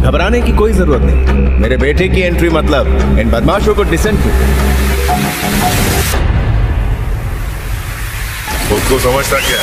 घबराने की कोई ज़रूरत नहीं। मेरे बेटे की एंट्री मतलब इन बदमाशों को डिसेंट खुद को समझता क्या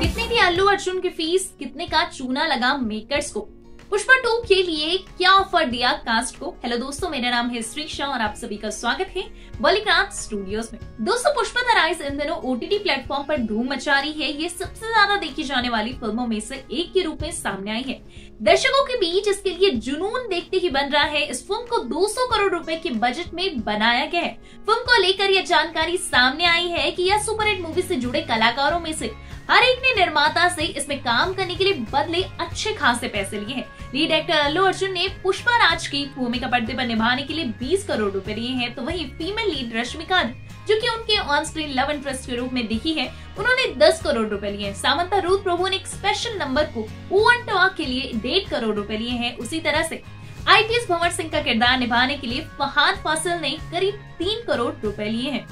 कितनी थी अल्लू अर्जुन की फ़ीस कितने का चूना लगा मेकर्स को? पुष्पा टू के लिए क्या ऑफ़र दिया कास्ट को? हेलो दोस्तों, मेरा नाम है श्रीशा और आप सभी का स्वागत है बॉलीक्राफ्ट स्टूडियोज में। दोस्तों, पुष्पा द इन दिनों ओटीटी प्लेटफॉर्म पर धूम मचा रही है। ये सबसे ज़्यादा देखी जाने वाली फ़िल्मों में से एक के रूप में सामने आई है। दर्शकों के बीच इसके लिए जुनून देखते ही बन रहा है। इस फ़िल्म को 200 करोड़ रुपए के बजट में बनाया गया है। फ़िल्म को लेकर यह जानकारी सामने आई है कि यह सुपरहिट मूवी से जुड़े कलाकारों में से हर एक ने निर्माता से इसमें काम करने के लिए बदले अच्छे खासे पैसे लिए हैं। लीड एक्टर अल्लू अर्जुन ने पुष्पा राज की भूमिका पर्दे पर निभाने के लिए 20 करोड़ रुपए लिए हैं। तो वहीं फीमेल लीड रश्मिका जो कि उनके ऑन स्क्रीन लव इंटरेस्ट के रूप में दिखी है, उन्होंने 10 करोड़ रुपए लिए सामंता, रूथ प्रभु ने एक स्पेशल नंबर को ओवन टॉक के लिए डेढ़ करोड़ रुपए लिए हैं। उसी तरह से आईटीएस भंवर सिंह का किरदार निभाने के लिए फहाद फासिल ने करीब तीन करोड़ रुपए लिए हैं।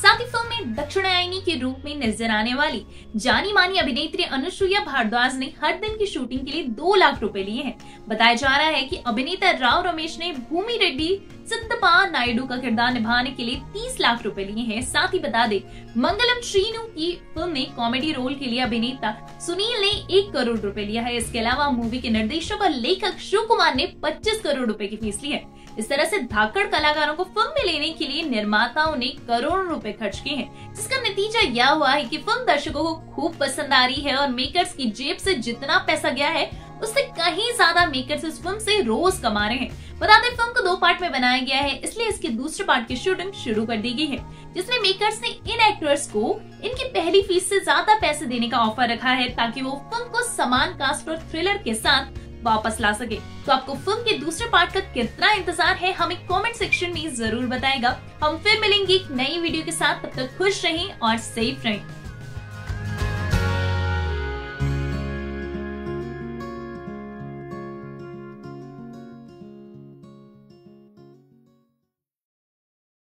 साथ ही फ़िल्म में दक्षिणायनी के रूप में नज़र आने वाली जानी मानी अभिनेत्री अनुसुईया भारद्वाज ने हर दिन की शूटिंग के लिए दो लाख रुपए लिए हैं। बताया जा रहा है कि अभिनेता राव रमेश ने भूमि रेड्डी सिद्धपा नायडू का किरदार निभाने के लिए 30 लाख रुपए लिए हैं। साथ ही बता दे, मंगलम श्रीनु की फ़िल्म में कॉमेडी रोल के लिए अभिनेता सुनील ने एक करोड़ रुपए लिया है। इसके अलावा मूवी के निर्देशक और लेखक शिव कुमार ने पच्चीस करोड़ रुपए की फ़ीस ली है। इस तरह से धाकड़ कलाकारों को फ़िल्म में लेने के लिए निर्माताओं ने करोड़ों रुपए खर्च किए हैं, जिसका नतीजा यह हुआ है कि फ़िल्म दर्शकों को खूब पसंद आ रही है और मेकर्स की जेब से जितना पैसा गया है उससे कहीं ज़्यादा मेकर्स इस फ़िल्म से रोज कमा रहे हैं। बता दें फ़िल्म को दो पार्ट में बनाया गया है, इसलिए इसके दूसरे पार्ट की शूटिंग शुरू कर दी गई है, जिसमें मेकर्स ने इन एक्टर्स को इनकी पहली फ़ीस से ज़्यादा पैसे देने का ऑफ़र रखा है, ताकि वो फ़िल्म को समान कास्ट और थ्रिलर के साथ वापस ला सके। तो आपको फ़िल्म के दूसरे पार्ट का कितना इंतज़ार है, हमें कमेंट सेक्शन में ज़रूर बताएगा। हम फिर मिलेंगे एक नई वीडियो के साथ, तब तक खुश रहें और सेफ़ रहें।